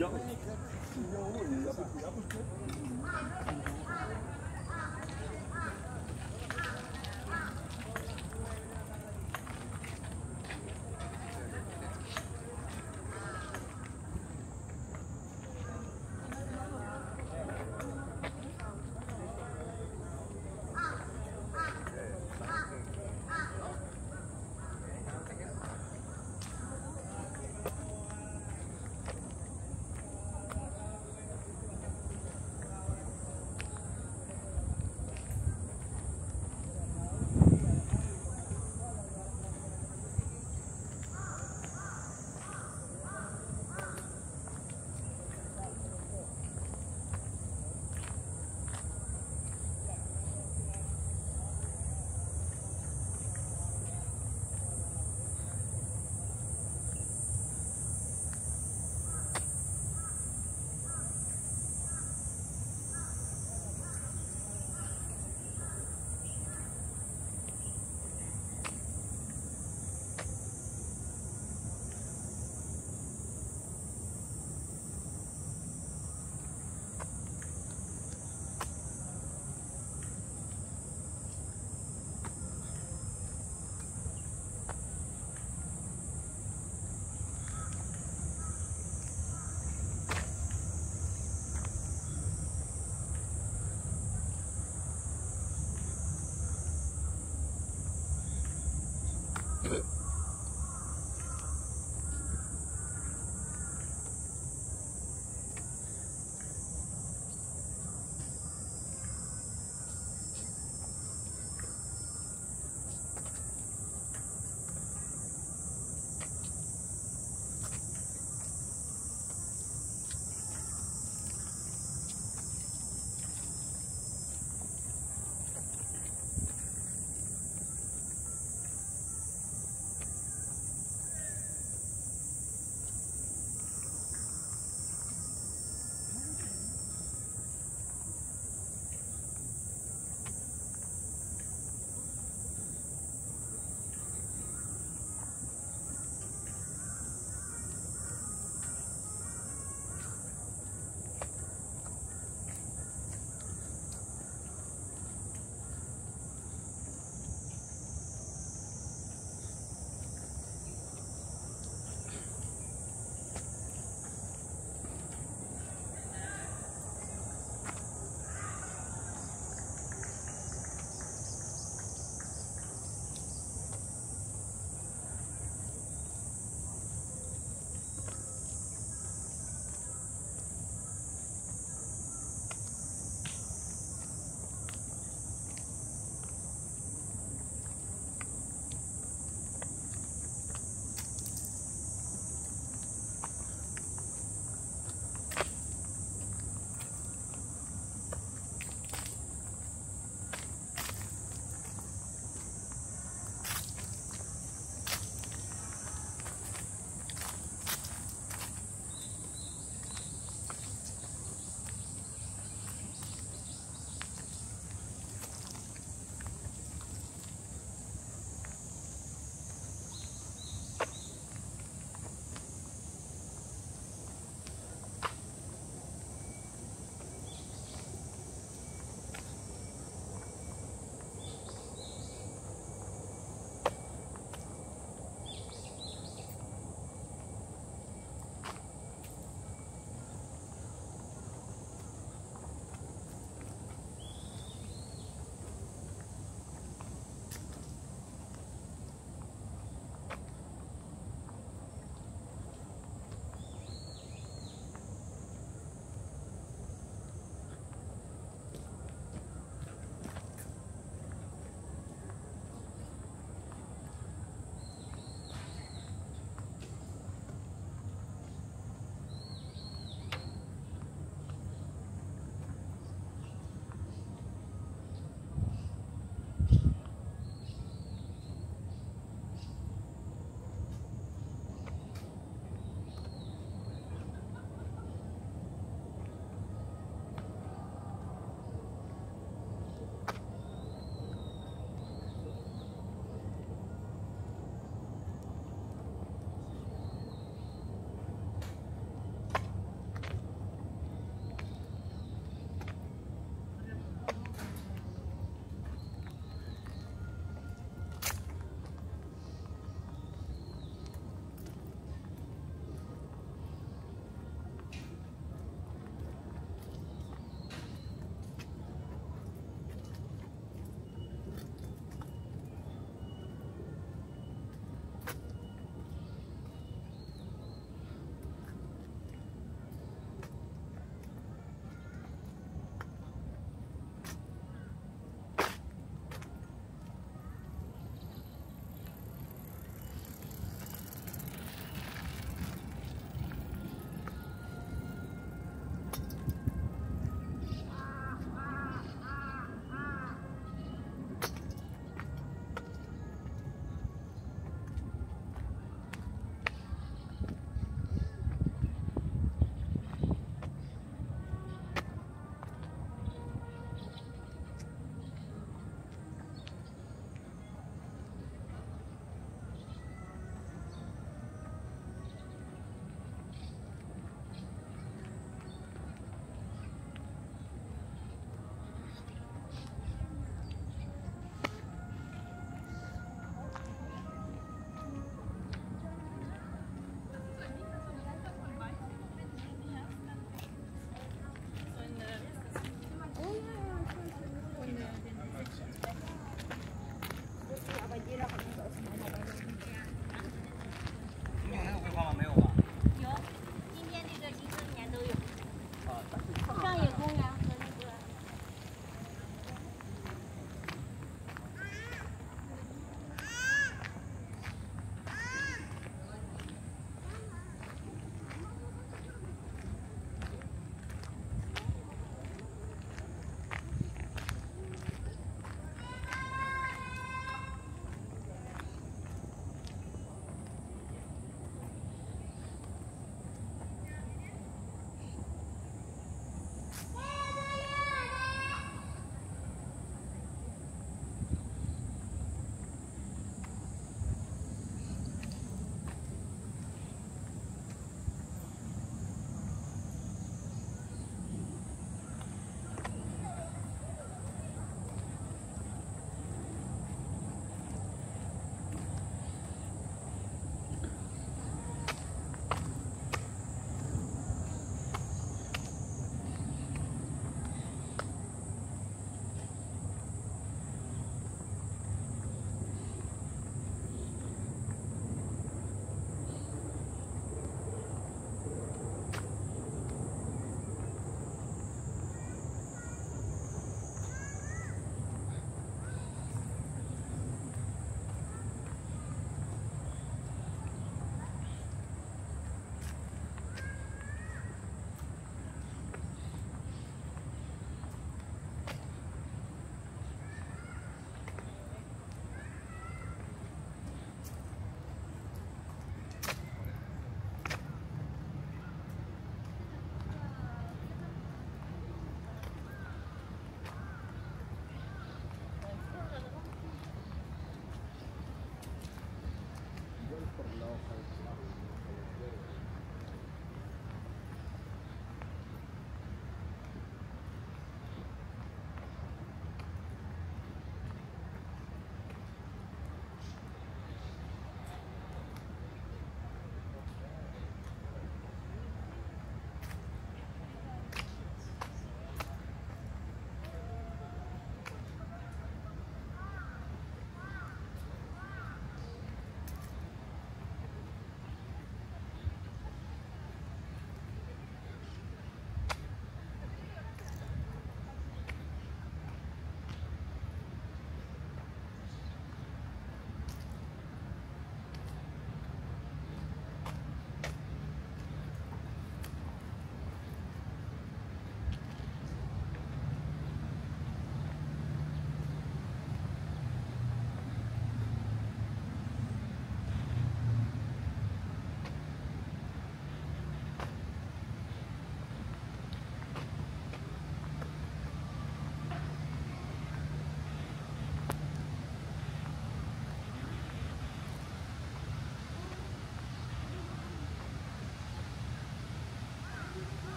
Ja, ich habe Thank.